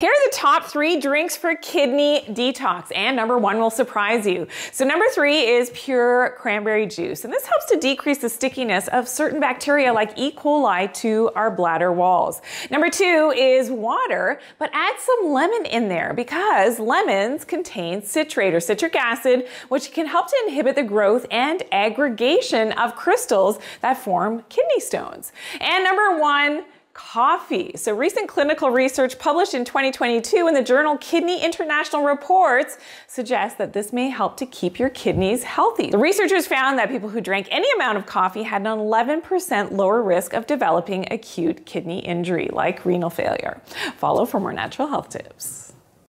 Here are the top three drinks for kidney detox, and number one will surprise you. So, number three is pure cranberry juice, and this helps to decrease the stickiness of certain bacteria like E. coli to our bladder walls. Number two is water, but add some lemon in there because lemons contain citrate or citric acid, which can help to inhibit the growth and aggregation of crystals that form kidney stones. And number one, coffee. So recent clinical research published in 2022 in the journal Kidney International Reports suggests that this may help to keep your kidneys healthy. The researchers found that people who drank any amount of coffee had an 11% lower risk of developing acute kidney injury like renal failure. Follow for more natural health tips.